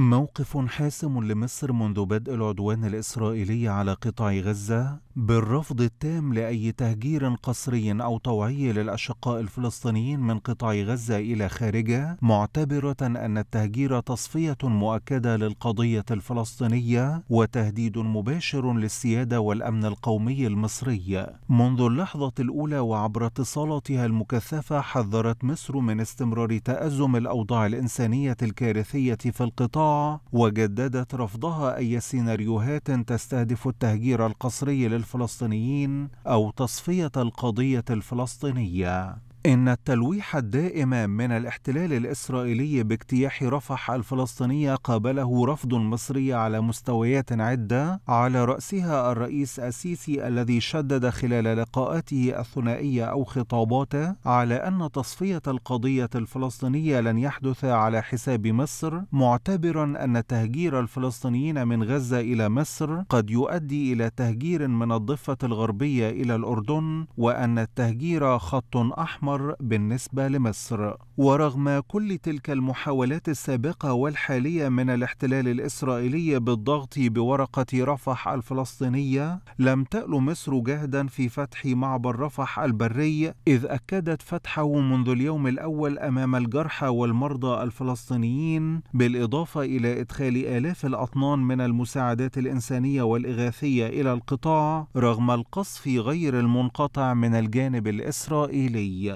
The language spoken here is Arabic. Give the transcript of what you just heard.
موقف حاسم لمصر منذ بدء العدوان الإسرائيلي على قطاع غزة؟ بالرفض التام لأي تهجير قسري أو طوعي للأشقاء الفلسطينيين من قطاع غزة إلى خارجه معتبرة أن التهجير تصفية مؤكدة للقضية الفلسطينية وتهديد مباشر للسيادة والأمن القومي المصري. منذ اللحظة الأولى وعبر اتصالاتها المكثفة حذرت مصر من استمرار تأزم الأوضاع الإنسانية الكارثية في القطاع وجددت رفضها أي سيناريوهات تستهدف التهجير القسري للفلسطينيين أو تصفية القضية الفلسطينية. إن التلويح الدائم من الاحتلال الإسرائيلي باجتياح رفح الفلسطينية قابله رفض مصري على مستويات عدة على رأسها الرئيس السيسي الذي شدد خلال لقاءاته الثنائية أو خطاباته على أن تصفية القضية الفلسطينية لن يحدث على حساب مصر معتبرا أن تهجير الفلسطينيين من غزة إلى مصر قد يؤدي إلى تهجير من الضفة الغربية إلى الأردن وأن التهجير خط أحمر الأحمر بالنسبة لمصر. ورغم كل تلك المحاولات السابقة والحالية من الاحتلال الإسرائيلي بالضغط بورقة رفح الفلسطينية لم تأل مصر جهدا في فتح معبر رفح البري إذ أكدت فتحه منذ اليوم الأول أمام الجرحى والمرضى الفلسطينيين بالإضافة إلى إدخال آلاف الأطنان من المساعدات الإنسانية والإغاثية إلى القطاع رغم القصف غير المنقطع من الجانب الإسرائيلي.